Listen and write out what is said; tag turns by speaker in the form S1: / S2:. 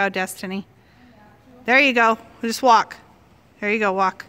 S1: Oh, Destiny. There you go. Just walk. There you go, walk.